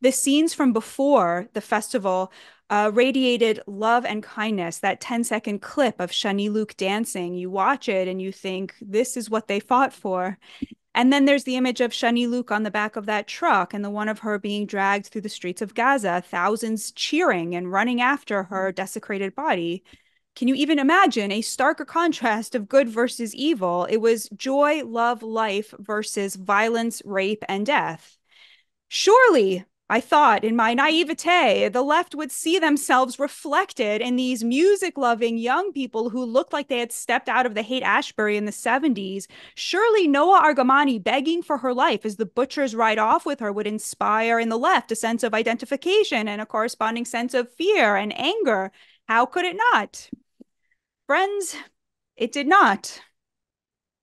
The scenes from before the festival uh, radiated love and kindness. That 10 second clip of Shani Louk dancing, you watch it and you think, this is what they fought for. And then there's the image of Shani Louk on the back of that truck and the one of her being dragged through the streets of Gaza, thousands cheering and running after her desecrated body. Can you even imagine a starker contrast of good versus evil? It was joy, love, life versus violence, rape, and death. Surely I thought in my naivete, the left would see themselves reflected in these music loving young people who looked like they had stepped out of the Haight-Ashbury in the 70s. Surely Noa Argamani begging for her life as the butchers ride off with her would inspire in the left a sense of identification and a corresponding sense of fear and anger. How could it not? Friends, it did not.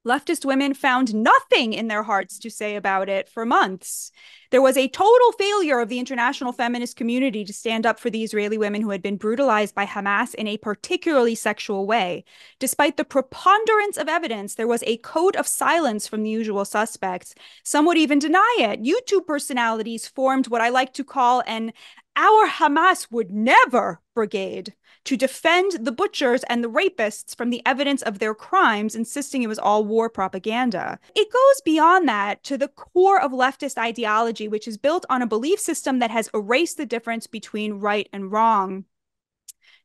Leftist women found nothing in their hearts to say about it for months. There was a total failure of the international feminist community to stand up for the Israeli women who had been brutalized by Hamas in a particularly sexual way. Despite the preponderance of evidence, there was a code of silence from the usual suspects. Some would even deny it. YouTube personalities formed what I like to call an our Hamas would never brigade to defend the butchers and the rapists from the evidence of their crimes, insisting it was all war propaganda. It goes beyond that to the core of leftist which is built on a belief system that has erased the difference between right and wrong.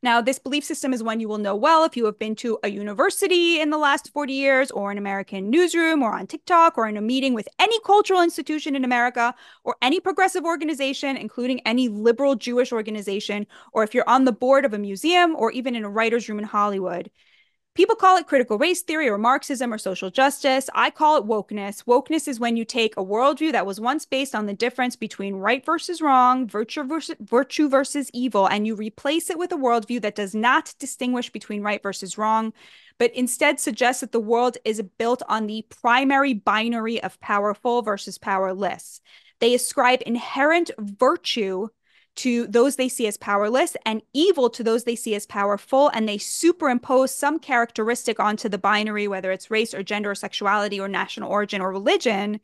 Now, this belief system is one you will know well if you have been to a university in the last 40 years, or an American newsroom, or on TikTok, or in a meeting with any cultural institution in America, or any progressive organization, including any liberal Jewish organization, or if you're on the board of a museum, or even in a writer's room in Hollywood. People call it critical race theory or Marxism or social justice. I call it wokeness. Wokeness is when you take a worldview that was once based on the difference between right versus wrong, virtue versus, virtue versus evil, and you replace it with a worldview that does not distinguish between right versus wrong, but instead suggests that the world is built on the primary binary of powerful versus powerless. They ascribe inherent virtue to those they see as powerless and evil to those they see as powerful. And they superimpose some characteristic onto the binary, whether it's race or gender or sexuality or national origin or religion,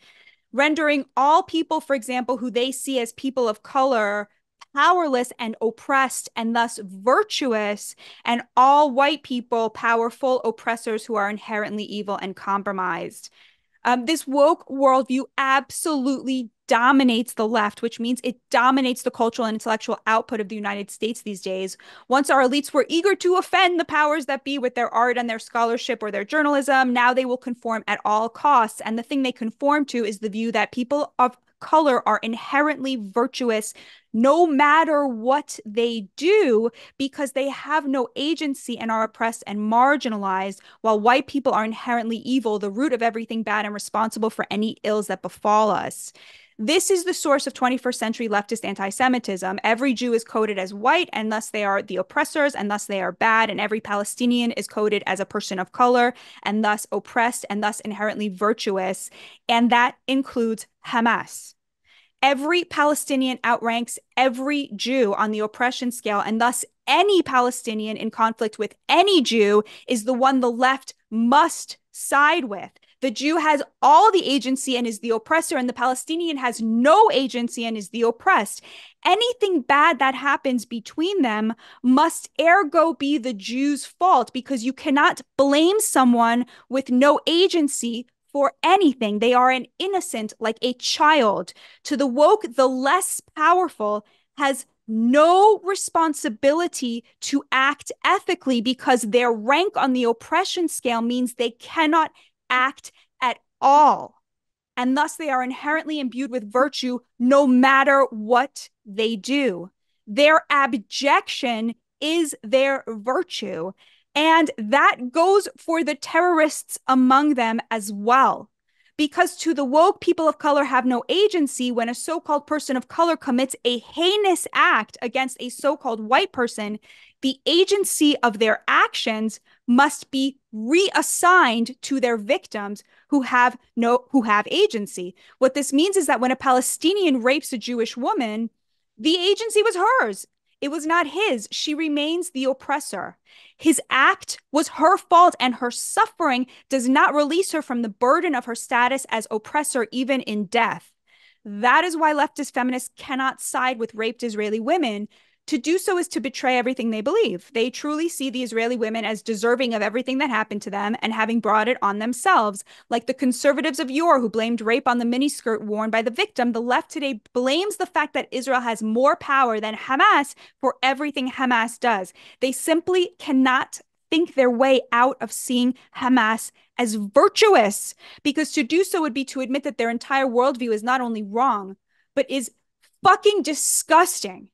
rendering all people, for example, who they see as people of color powerless and oppressed and thus virtuous, and all white people powerful oppressors who are inherently evil and compromised. Um, this woke worldview absolutely dominates the left, which means it dominates the cultural and intellectual output of the United States these days. Once our elites were eager to offend the powers that be with their art and their scholarship or their journalism, now they will conform at all costs. And the thing they conform to is the view that people of color are inherently virtuous no matter what they do because they have no agency and are oppressed and marginalized while white people are inherently evil the root of everything bad and responsible for any ills that befall us this is the source of 21st century leftist anti Semitism. Every Jew is coded as white, and thus they are the oppressors, and thus they are bad. And every Palestinian is coded as a person of color, and thus oppressed, and thus inherently virtuous. And that includes Hamas. Every Palestinian outranks every Jew on the oppression scale, and thus any Palestinian in conflict with any Jew is the one the left must side with. The Jew has all the agency and is the oppressor, and the Palestinian has no agency and is the oppressed. Anything bad that happens between them must ergo be the Jew's fault because you cannot blame someone with no agency for anything. They are an innocent, like a child. To the woke, the less powerful has no responsibility to act ethically because their rank on the oppression scale means they cannot act at all. And thus they are inherently imbued with virtue no matter what they do. Their abjection is their virtue. And that goes for the terrorists among them as well. Because to the woke, people of color have no agency when a so called person of color commits a heinous act against a so called white person. The agency of their actions must be reassigned to their victims who have no who have agency. What this means is that when a Palestinian rapes a Jewish woman, the agency was hers. It was not his. She remains the oppressor. His act was her fault, and her suffering does not release her from the burden of her status as oppressor, even in death. That is why leftist feminists cannot side with raped Israeli women to do so is to betray everything they believe. They truly see the Israeli women as deserving of everything that happened to them and having brought it on themselves. Like the conservatives of yore who blamed rape on the miniskirt worn by the victim, the left today blames the fact that Israel has more power than Hamas for everything Hamas does. They simply cannot think their way out of seeing Hamas as virtuous because to do so would be to admit that their entire worldview is not only wrong, but is fucking disgusting.